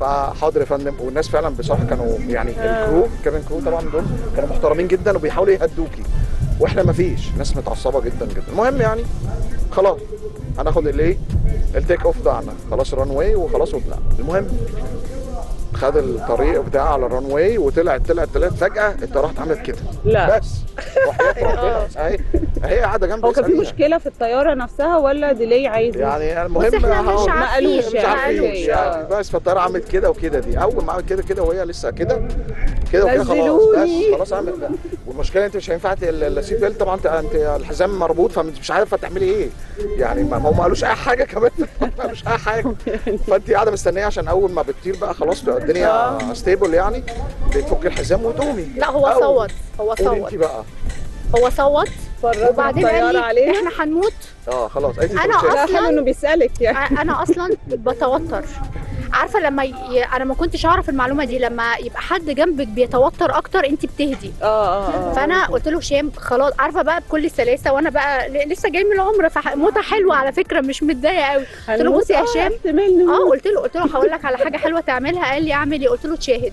فحاضر يا فندم والناس فعلا بصراحة كانوا يعني ال crew cabin crew طبعا دول كانوا محترمين جدا وبيحاولوا يهدوكي وإحنا ما فيش ناس متعصبة جدا جدا. المهم يعني خلاص هناخد الايه ال take off بتاعنا. خلاص ال runway وخلاص وطلع المهم خد الطريق بتاعه على ال runway وطلعت طلعت طلعت. فجأة الطياره اتعملت كده. لا. بس. وحياة ربنا اهي هي قاعدة جنبي هو كان في. مشكلة في الطيارة نفسها ولا ديلي عايز يعني المهم بس إحنا هو- مش ما عارفين مش يعني. عارفين. يعني بس فالطيارة عملت كده وكده دي. أول ما عملت كده كده وهي لسه كده كده وكده خلاص. بس خلاص عملت والمشكلة أنت مش هينفع السيت بيلت طبعا انت أنت الحزام مربوط فانت مش عارفة تعملي إيه. يعني ما ما هم قالوش أي حاجة كمان. ما قالوش أي حاجة. فأنت قاعدة مستنية عشان أول ما بتطير بقى خلاص الدنيا ستيبل يعني بتفك الحزام وتقومي. لا هو صوت. هو صوت أنت بقى. هو صوت. وبعدين قال لي إحنا هنموت. آه خلاص قالت لي أنا كل شيء. لا أصلاً- حلو إنه بيسألك يعني. أنا أصلا بتوتر. عارفة لما ي... أنا ما كنتش أعرف المعلومة دي. لما يبقى حد جنبك بيتوتر أكتر انت بتهدي. آه آه آه فأنا قلت له هشام خلاص. عارفة بقى بكل سلاسة وأنا بقى لسه جاي من العمره فموتة حلوة على فكرة مش متضايقة قوي قلت له بصي يا آه، هشام. احتمال آه. قلت له قلت له هقول لك على حاجة حلوة تعملها. قال لي اعمل إيه؟ قلت له تشاهد.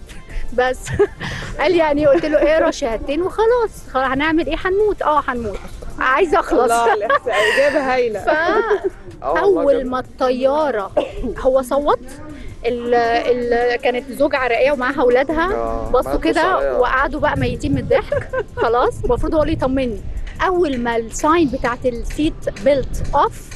بس. قال يعني إيه؟ قلت له اقرا شهادتين وخلاص. خلاص هنعمل إيه؟ هنموت. آه هنموت. عايزة أخلص. على. إجابة هايلة. آه والله فاول جامد. ما الطيارة هو صوت؟ ال ال كانت زوجة عراقية ومعاها أولادها. آه، بصوا كده. وقعدوا بقى ميتين من الضحك. خلاص. المفروض هو اللي يطمني أول ما الساين بتاعت السيت بيلت اوف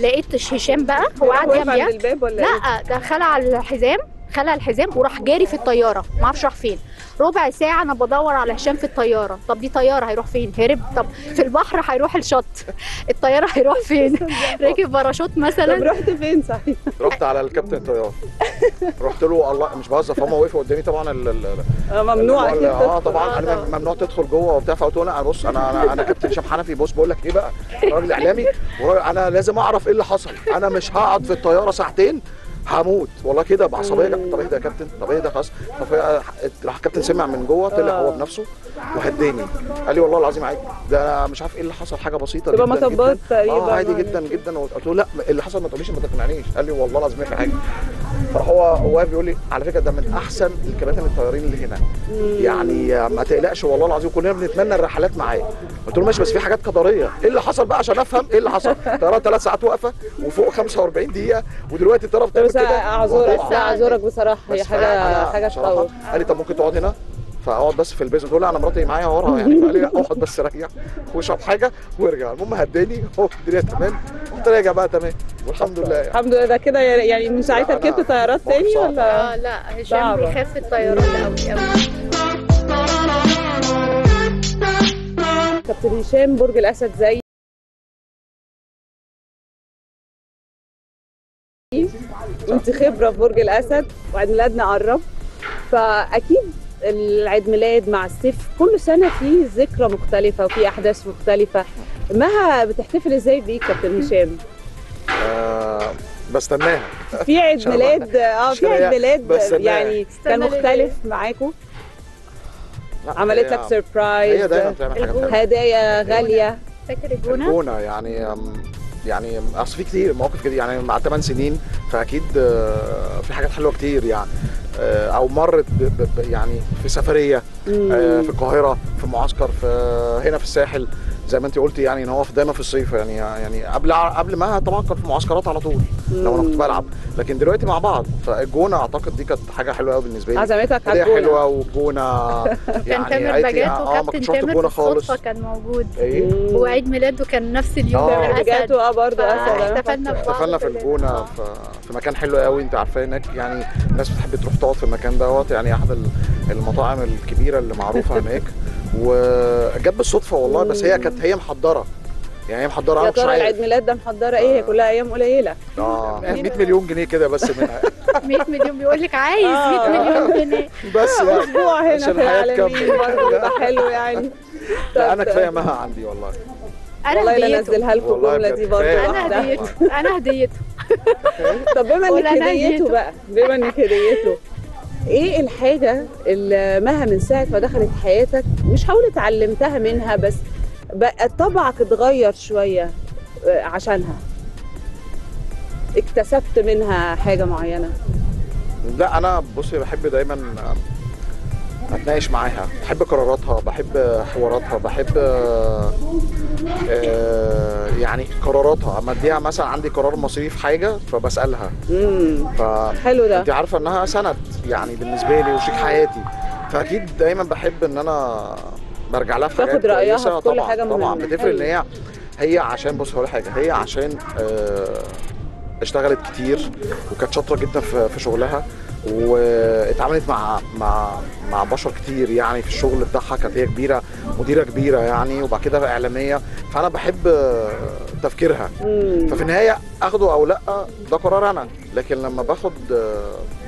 لقيت هشام بقى. هو قاعد جنبي؟ لا ده خلع الحزام. خلع الحزام وراح جاري في الطيارة ما أعرفش راح فين. ربع ساعة أنا بدور على هشام في الطيارة. طب دي طيارة هيروح فين؟ هرب. طب في البحر هيروح الشط. الطيارة هيروح فين؟ ركب باراشوت طب مثلا رحت فين صحيح؟ رحت على الكابتن الطيار رحت له الله مش بهزر فهم وقفوا قدامي طبعا ال- ال- آه، ممنوع. أكيد آه. طبعا. أنا ممنوع تدخل جوه وبتاع. فقلت له أنا بص أنا أنا أنا كابتن هشام حنفي. بص بقول لك إيه بقى؟ راجل إعلامي. أنا لازم أعرف إيه اللي حصل. أنا مش هقعد في الطيارة ساعتين. هموت. والله كده بعصبيه. طب اهدى يا كابتن؟ طب اهدى خلاص. طب راح الكابتن سمع من جوه طلع هو بنفسه وهداني قال لي والله العظيم عادي. ده أنا مش عارف إيه اللي حصل حاجة بسيطة جدا مطبات جدا. تقريبا آه عادي يعني. جدا جدا. قلت له لا اللي حصل ما تقوليش ما تقنعنيش. قال لي والله العظيم ما في حاجة. فهو هو بيقول لي على فكرة ده من أحسن الكباتن الطيارين اللي هنا. يعني ما تقلقش والله العظيم كلنا بنتمنى الرحلات معاه. قلت له ماشي بس في حاجات قدرية. إيه اللي حصل بقى عشان أفهم إيه اللي حصل؟ طياره ثلاث ساعات واقفة وفوق 45 دقيقة ودلوقتي الطياره بتعمل كده. أعذرك أعذرك بصراحة. هي حاجة حاجة تخوف. قال لي طب ممكن تقعد هنا؟ فاقعد بس في البيزنس لا أنا مراتي معايا ورا يعني. فقال لي اقعد بس ريح واشرب حاجة وارجع. المهم هداني. هو الدنيا تمام. قمت راجع بقى تمام. والحمد لله يعني. الحمد لله. ده كده يعني من ساعتها ركبت طيارات تاني صعب. ولا؟ آه لا هشام. بيخاف الطيارات قوي قوي كابتن هشام برج الأسد زي انت خبرة في برج الأسد وعيد ميلادنا قرب. فأكيد العيد ميلاد مع السيف كل سنة فيه ذكرى مختلفة وفي أحداث مختلفة. مها بتحتفل إزاي بيك كابتن هشام آه بستناها. في عيد ميلاد آه في عيد ميلاد. يعني كان مختلف معاكم عملت لك سربرايز هي دايما بتعمل حاجات هدايا غالية. فاكر الجونه الجونه يعني يعني أصل في كتير مواقف كتير يعني مع 8 سنين فأكيد آه، في حاجات حلوة كتير يعني. أو مرت ب- ب- يعني في سفرية آه، في القاهرة في معسكر في هنا في الساحل. زي ما انت قلتي يعني إن هو في دايما في الصيف يعني يعني قبل قبل ما طبعا كان في معسكرات على طول لو أنا كنت بلعب. لكن دلوقتي مع بعض. فالجونة أعتقد دي كانت حاجة حلوة قوي بالنسبة لي. عزمتك على الجونة. حلوة والجونه كان تامر قالت لي بجات آه ما وكابتن تامر خالص. كان موجود. إيه؟ مم. وعيد ميلاده كان نفس اليوم. آه. تامر بجد اسد آه برضه احتفلنا احتفلنا في. الجونة في, في مكان حلو قوي أنت عارفاه هناك. يعني الناس بتحب تروح تقعد في المكان دوت يعني أحد ال- المطاعم الكبيرة اللي معروفة هناك. وجت بالصدفة والله بس هي كانت هي محضره يعني هي محضره يا ترى العيد ميلاد ده محضرة إيه؟ هي كلها أيام قليلة. آه. 100 مليون جنيه كده بس منها 100 مليون بيقول لك عايز آه. 100 مليون جنيه. بس يعني أسبوع هنا عشان في العالمين. برضه حلو يعني. لا أنا كفاية مها عندي والله. أنا والله لا هديته. أنزلها لكم الجمله دي برضه. أنا هديته. أنا هديته. طب بما انك هديته. بقى بما انك هديته إيه الحاجة اللي مها من ساعة ما دخلت حياتك مش هقول اتعلمتها منها بس بقى طبعك اتغير شوية آه، عشانها. اكتسبت منها حاجة معينة. لا أنا بصي بحب دايما اتناقش معاها. بحب قراراتها بحب حواراتها بحب آه، يعني قراراتها. أما أديها مثلا عندي قرار مصيري في حاجة فبسألها. امم ف حلو ده. أنت عارفة إنها سند يعني بالنسبة لي وشريك حياتي. فأكيد دايما بحب إن أنا برجع لها في حاجات تاخد رأيها كويسة. في كل طبعا حاجة طبعا. مهمة. بتفرق. إن هي هي عشان بص هقول حاجة هي عشان آه اشتغلت كتير وكانت شاطرة جدا في في شغلها. واتعاملت مع مع مع بشر كتير يعني في الشغل بتاعها كانت هي كبيرة مديرة كبيرة يعني وبعد كده إعلامية. فأنا بحب تفكيرها. ففي النهاية آخده أو لأ ده قرار أنا. لكن لما باخد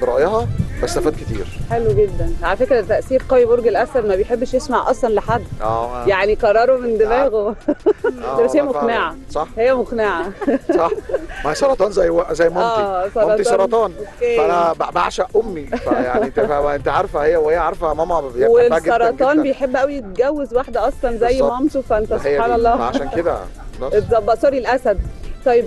برأيها بستفاد كتير. حلو جدا. على فكرة تأثير قوي برج الأسد ما بيحبش يسمع أصلا لحد. آه. يعني قراره من دماغه. آه، بس هي فعلاً. مقنعة. صح. هي مقنعة. صح. ما هي سرطان زي و... زي مامتي. آه مامتي سرطان. فأنا بعشق أمي. فيعني أنت أنت عارفة هي وهي عارفة ماما بيحبها جدا والسرطان. بيحب قوي يتجوز واحدة أصلا زي. مامته فأنت سبحان. الله. عشان كده. اتظبط. سوري الأسد. طيب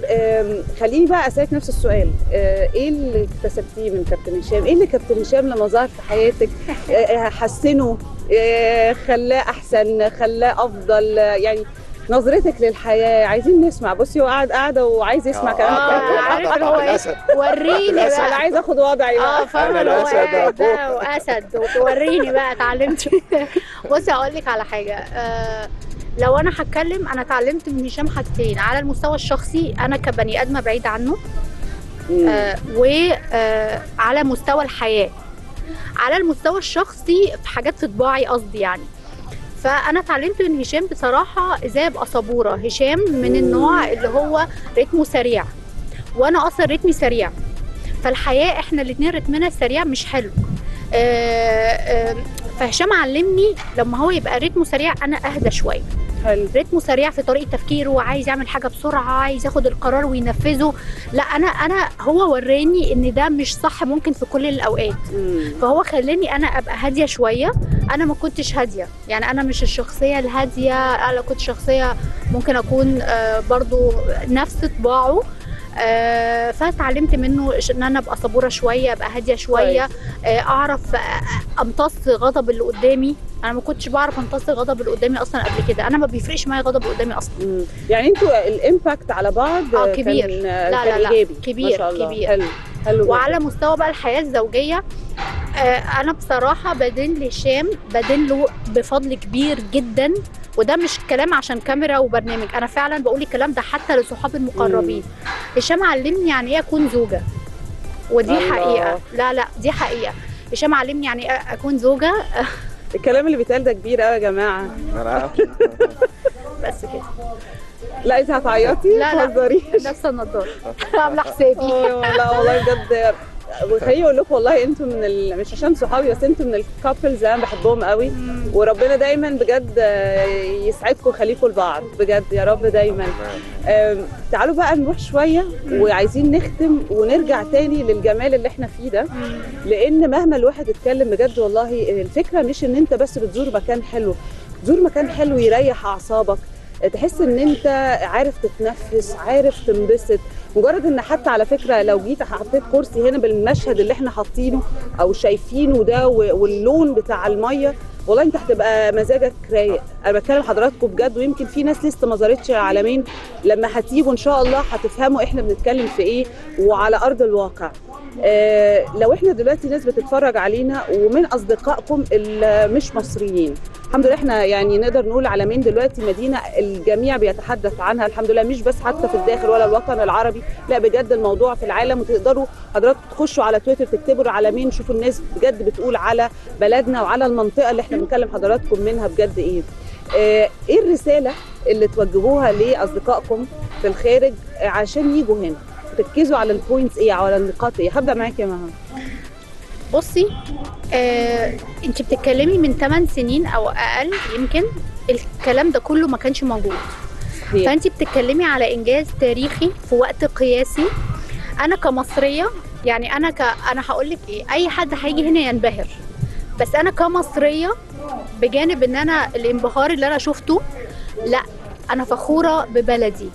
خليني بقى أسألك نفس السؤال. آه، إيه اللي اكتسبتيه من كابتن هشام؟ إيه اللي كابتن هشام لما ظهر في حياتك آه، آه، حسنه خلاه أحسن خلاه أفضل؟ يعني نظرتك للحياة عايزين نسمع. بصي هو قاعد قاعدة وعايز يسمع آه، كلام آه، كابتن. عارف اللي هو إيه. وريني أنا بقى عايز آخد وضعي آه بقى فاهمة أنا اللي هو أهو. ده وأسد. وتوريني بقى اتعلمت. بصي هقول لك على حاجة. آه لو أنا هتكلم أنا اتعلمت من هشام حاجتين. على المستوى الشخصي أنا كبني ادمه بعيد عنه. آه وعلى مستوى الحياة. على المستوى الشخصي في حاجات في طباعي قصدي يعني. فأنا اتعلمت من هشام بصراحة إزاي أبقى صبورة. هشام من النوع اللي هو رتمه سريع. وأنا أصلا رتمي سريع. فالحياة إحنا الاتنين رتمنا سريع مش حلو. آه، آه، فهشام علمني لما هو يبقى رتمه سريع أنا أهدى شوية. حلو. رتمه سريع في طريقة تفكيره وعايز يعمل حاجة بسرعة عايز ياخد القرار وينفذه. لا أنا أنا هو وراني إن ده مش صح ممكن في كل الأوقات. مم. فهو خلاني أنا أبقى هادية شوية. أنا ما كنتش هادية. يعني أنا مش الشخصية الهادية أنا كنت شخصية ممكن أكون آه، برضو نفس طباعه. آه، فاتعلمت منه إن أنا أبقى صبورة شوية أبقى هادية شوية آه، أعرف آه، أمتص غضب اللي قدامي أنا ما كنتش بعرف أمتص غضب اللي قدامي أصلا قبل كده أنا ما بيفرقش معايا غضب اللي قدامي أصلا مم. يعني أنتوا الإمباكت على بعض آه، كبير. كان لا، كان لا، لا. إيجابي كبير، ما شاء الله. كبير. حلو حلو. وعلى مستوى بقى الحياة الزوجية آه، أنا بصراحة بدين لهشام بدين له بفضل كبير جدا وده مش كلام عشان كاميرا وبرنامج. أنا فعلا بقول الكلام ده حتى لصحابي المقربين. هشام علمني يعني إيه أكون زوجة. ودي الله. حقيقة. لا لا دي حقيقة. هشام علمني يعني إيه أكون زوجة؟ الكلام اللي بيتقال ده كبير قوي يا جماعة. بس كده. لا انت هتعيطي؟ لا، لا. لابسه النضاره عامله حسابي لا والله بجد. وخليني أقول لكم والله أنتوا من ال... مش عشان صحابي بس أنتوا من الكابلز أنا بحبهم قوي. وربنا دايما بجد يسعدكم ويخليكم لبعض. بجد يا رب دايما. تعالوا بقى نروح شوية وعايزين نختم ونرجع تاني للجمال اللي إحنا فيه ده. لأن مهما الواحد اتكلم بجد والله الفكرة مش إن أنت بس بتزور مكان حلو. تزور مكان حلو يريح أعصابك. تحس إن أنت عارف تتنفس عارف تنبسط. مجرد إن حتى على فكرة لو جيت حطيت كرسي هنا بالمشهد اللي إحنا حاطينه أو شايفينه ده واللون بتاع المية والله أنت هتبقى مزاجك رايق. أنا بتكلم حضراتكم بجد ويمكن في ناس لسه ما زارتش العالمين لما هتيجوا إن شاء الله هتفهموا إحنا بنتكلم في إيه وعلى أرض الواقع. آه لو إحنا دلوقتي ناس بتتفرج علينا ومن أصدقائكم اللي مش مصريين الحمد لله إحنا يعني نقدر نقول العالمين دلوقتي مدينة الجميع بيتحدث عنها الحمد لله مش بس حتى في الداخل ولا الوطن العربي لا بجد الموضوع في العالم وتقدروا حضراتكم تخشوا على تويتر تكتبوا العالمين شوفوا الناس بجد بتقول على بلدنا وعلى المنطقة اللي إحنا بنكلم حضراتكم منها بجد إيه. آه، إيه الرسالة اللي توجهوها لأصدقائكم في الخارج عشان يجوا هنا؟ تركزوا على البوينتس إيه على النقاط إيه. هبدأ معاك يا مها. بصي آه، انت بتتكلمي من 8 سنين أو أقل يمكن الكلام ده كله ما كانش موجود. فأنت بتتكلمي على إنجاز تاريخي في وقت قياسي. أنا كمصرية يعني أنا ك أنا هقول لك إيه أي حد هيجي هنا ينبهر. بس أنا كمصرية بجانب إن أنا الانبهار اللي أنا شفته لا أنا فخورة ببلدي.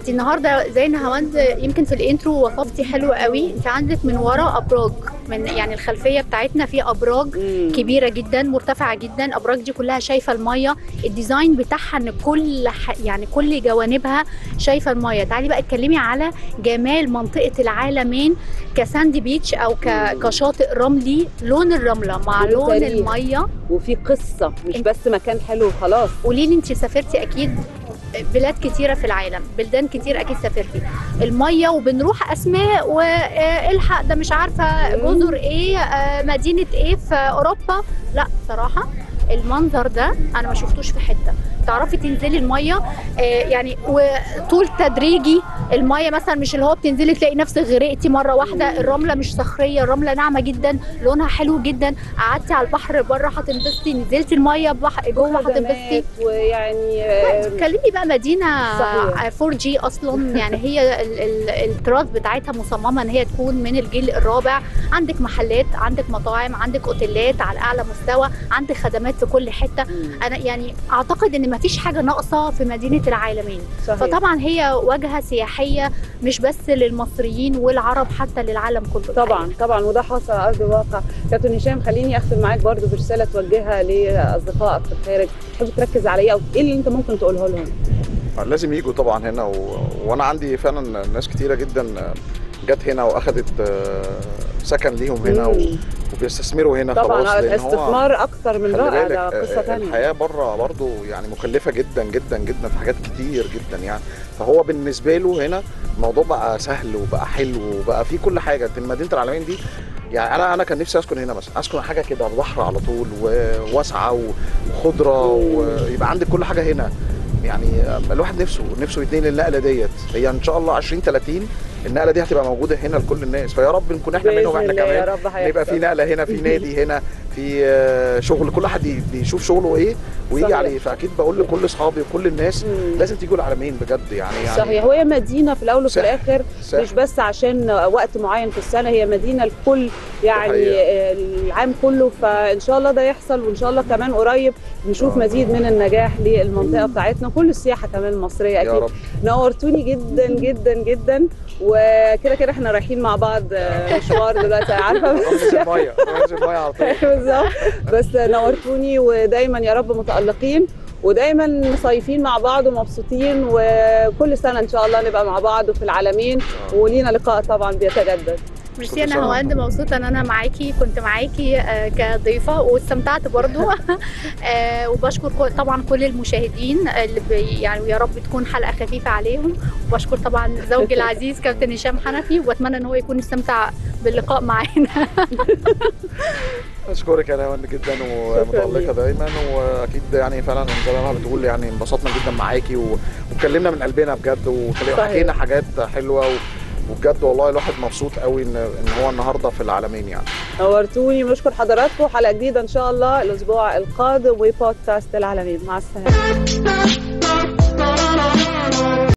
انت النهارده زي نهاوند يمكن في الانترو وصفتي حلو قوي. انت عندك من ورا أبراج من يعني الخلفية بتاعتنا في أبراج مم. كبيرة جدا مرتفعة جدا. الابراج دي كلها شايفة المية. ال design بتاعها إن كل ح... يعني كل جوانبها شايفة المية. تعالي بقى اتكلمي على جمال منطقة العلمين ك sand beach أو ك... مم. كشاطئ رملي. لون الرملة مع لون تاريخ. المية. وفي قصة مش انت- بس مكان حلو وخلاص. قولي لي انت سافرتي أكيد؟ بلاد كتيرة في العالم بلدان كتير أكيد سافرتي المية وبنروح أسماء والحق ده مش عارفة. جزر إيه آه، مدينة إيه في أوروبا لا صراحة المنظر ده أنا ما شفتوش في حتة. تعرفي تنزلي المية آه، يعني وطول تدريجي المية مثلا مش اللي هو بتنزلي تلاقي نفسك غرقتي مرة واحدة. الرملة مش صخرية الرمله ناعمة جدا لونها حلو جدا. قعدتي على البحر بره هتنبسطي نزلتي المية بحر جوه هتنبسطي. ويعني آه، تكلمي بقى مدينة صحيح. 4 جي أصلا. يعني هي ال- ال- التراث بتاعتها مصممة إن هي تكون من الجيل الرابع. عندك محلات عندك مطاعم عندك أوتيلات على أعلى مستوى عندك خدمات في كل حتة. مم. أنا يعني أعتقد إن مفيش حاجة ناقصة في مدينة العالمين. صحيح. فطبعا هي واجهة سياحية مش بس للمصريين والعرب حتى للعالم كله. طبعا طبعا وده حصل على أرض الواقع. كابتن هشام خليني أختم معاك برضو برسالة توجهها لأصدقائك في الخارج. تحب تركز على إيه أو إيه اللي أنت ممكن تقوله لهم؟ لازم يجوا طبعا هنا و... وأنا عندي فعلا ناس كتيرة جدا جت هنا وأخدت آه، سكن ليهم هنا و... مم. وبيستثمروا هنا طبعا خلاص هو استثمار أكتر من رائع ده قصة آه، ثانية الحياة بره برضو يعني مكلفة جدا جدا جدا في حاجات كتير جدا يعني فهو بالنسبة له هنا الموضوع بقى سهل وبقى حلو وبقى فيه كل حاجة مدينة العالمين دي يعني أنا أنا كان نفسي أسكن هنا مثلا أسكن حاجة كده البحر على طول وواسعة وخضرة. ويبقى عندك كل حاجة هنا يعني الواحد نفسه نفسه يتنقل النقله ديت هي إن شاء الله 20 30 النقلة دي هتبقى موجودة هنا لكل الناس فيا رب نكون إحنا منهم إحنا كمان رب يبقى في. نقلة هنا في نادي هنا في آه، شغل كل واحد ي- يشوف شغله إيه ويجي صحيح. عليه فأكيد بقول لكل أصحابي وكل الناس مم. لازم تيجوا العالمين بجد يعني يعني صحيح وهي مدينة في الأول وفي. الآخر سحر. مش بس عشان وقت معين في السنة هي مدينة الكل يعني حقيقة. آه، العام كله فإن شاء الله ده يحصل وإن شاء الله كمان قريب نشوف آه. مزيد من النجاح للمنطقة بتاعتنا كل السياحة كمان المصرية يا أكيد رب نورتوني جدا جدا جدا وكده كده إحنا رايحين مع بعض آه، مشوار دلوقتي عارفة؟ على طول. بالظبط. بس نورتوني ودايما يا رب متألقين ودايما مصيفين مع بعض ومبسوطين وكل سنة إن شاء الله نبقى مع بعض في العالمين ولينا لقاء طبعا بيتجدد. ميرسي أنا سنة هواند مبسوطه إن أنا معاكي كنت معاكي آه، كضيفة واستمتعت برضو. آه، وبشكر طبعا كل المشاهدين اللي يعني ويا رب تكون حلقة خفيفة عليهم. وبشكر طبعا زوجي العزيز كابتن هشام حنفي وأتمنى إن هو يكون استمتع باللقاء معانا. أشكرك يا نهاوند جدا ومتألقة. دايما وأكيد يعني فعلا زي ما بتقول يعني انبسطنا جدا معاكي واتكلمنا من قلبنا بجد. وحكينا حاجات حلوة و- وبجد والله الواحد مبسوط قوي ان إن هو النهارده في العالمين يعني. نورتوني بشكر حضراتكم حلقه جديدة إن شاء الله الأسبوع القادم وبودكاست العالمين. مع السلامة.